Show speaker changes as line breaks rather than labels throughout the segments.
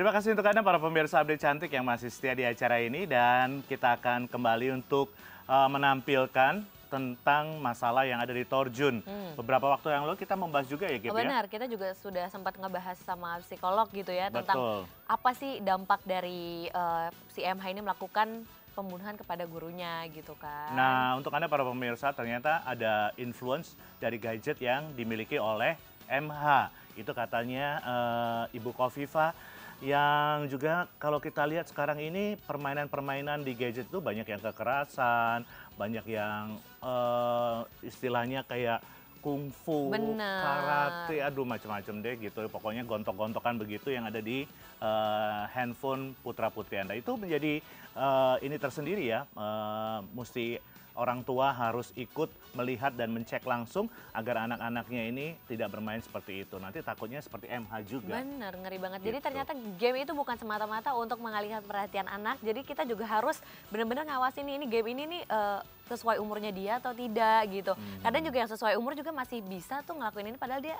Terima kasih untuk Anda para pemirsa update cantik yang masih setia di acara ini dan kita akan kembali untuk uh, menampilkan tentang masalah yang ada di Torjun. Hmm. Beberapa waktu yang lalu kita membahas juga ya, Gip,
oh, Benar, ya? kita juga sudah sempat ngebahas sama psikolog gitu ya
Betul.
tentang apa sih dampak dari uh, si MH ini melakukan pembunuhan kepada gurunya gitu kan.
Nah, untuk Anda para pemirsa ternyata ada influence dari gadget yang dimiliki oleh MH. Itu katanya uh, Ibu Kofifa yang juga kalau kita lihat sekarang ini permainan-permainan di gadget itu banyak yang kekerasan, banyak yang uh, istilahnya kayak kungfu,
Bener.
karate, aduh macam-macam deh gitu. Pokoknya gontok-gontokan begitu yang ada di uh, handphone putra putri anda itu menjadi uh, ini tersendiri ya, uh, mesti orang tua harus ikut melihat dan mencek langsung agar anak-anaknya ini tidak bermain seperti itu. Nanti takutnya seperti MH juga.
Bener, ngeri banget. Gitu. Jadi ternyata game itu bukan semata-mata untuk mengalihkan perhatian anak. Jadi kita juga harus benar-benar ngawasin ini game ini nih uh, sesuai umurnya dia atau tidak gitu. Hmm. Kadang juga yang sesuai umur juga masih bisa tuh ngelakuin ini padahal dia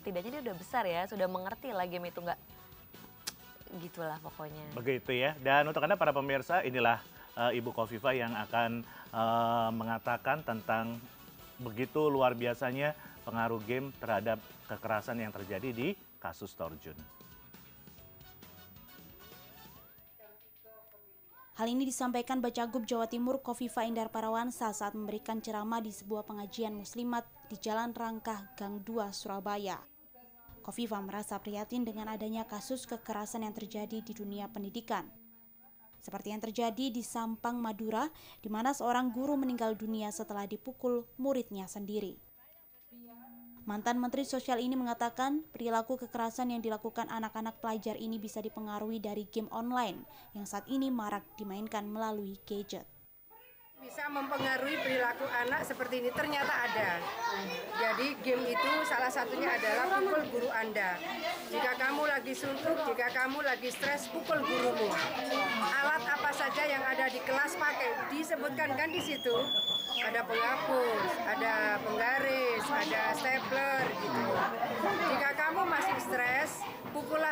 setidaknya dia udah besar ya, sudah mengerti lah game itu nggak gitulah pokoknya.
Begitu ya. Dan untuk Anda para pemirsa, inilah uh, Ibu Kofifa yang akan uh, mengatakan tentang begitu luar biasanya pengaruh game terhadap kekerasan yang terjadi di kasus Torjun.
Hal ini disampaikan Bacagub Jawa Timur Kofifa Indar Parawansa saat memberikan ceramah di sebuah pengajian muslimat di Jalan Rangkah Gang 2 Surabaya. Kofifa merasa prihatin dengan adanya kasus kekerasan yang terjadi di dunia pendidikan seperti yang terjadi di Sampang, Madura, di mana seorang guru meninggal dunia setelah dipukul muridnya sendiri. Mantan Menteri Sosial ini mengatakan perilaku kekerasan yang dilakukan anak-anak pelajar ini bisa dipengaruhi dari game online yang saat ini marak dimainkan melalui gadget
bisa mempengaruhi perilaku anak seperti ini ternyata ada. Jadi game itu salah satunya adalah pukul guru Anda. Jika kamu lagi suntuk, jika kamu lagi stres, pukul gurumu. Alat apa saja yang ada di kelas pakai disebutkan kan di situ. Ada penghapus, ada penggaris, ada stapler gitu. Jika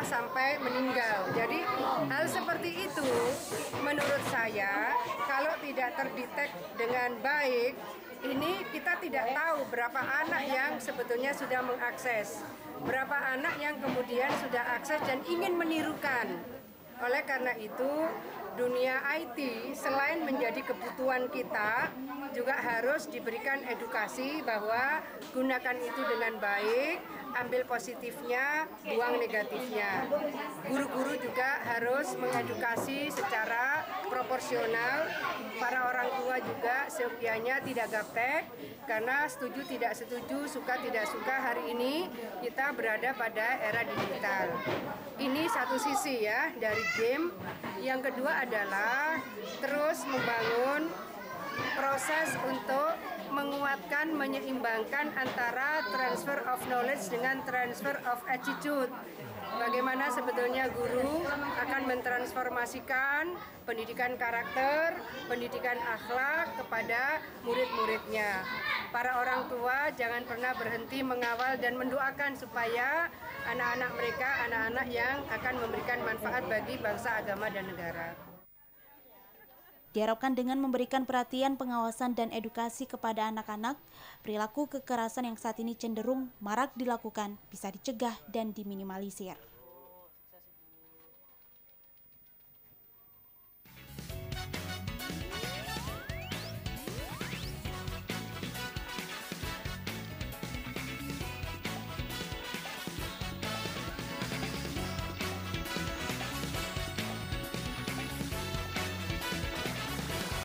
sampai meninggal. Jadi hal seperti itu menurut saya kalau tidak terdetek dengan baik, ini kita tidak tahu berapa anak yang sebetulnya sudah mengakses, berapa anak yang kemudian sudah akses dan ingin menirukan. Oleh karena itu, dunia IT selain menjadi kebutuhan kita, juga harus diberikan edukasi bahwa gunakan itu dengan baik, ambil positifnya, buang negatifnya. Guru-guru juga harus mengedukasi secara proporsional. Para orang tua juga sepianya tidak gaptek karena setuju tidak setuju, suka tidak suka hari ini kita berada pada era digital. Ini satu sisi ya dari game. Yang kedua adalah terus membangun proses untuk menguatkan, menyeimbangkan antara transfer of knowledge dengan transfer of attitude. Bagaimana sebetulnya guru akan mentransformasikan pendidikan karakter, pendidikan akhlak kepada murid-muridnya. Para orang tua jangan pernah berhenti mengawal dan mendoakan supaya anak-anak mereka anak-anak yang akan memberikan manfaat bagi bangsa, agama, dan negara.
Diharapkan dengan memberikan perhatian, pengawasan, dan edukasi kepada anak-anak, perilaku kekerasan yang saat ini cenderung marak dilakukan bisa dicegah dan diminimalisir.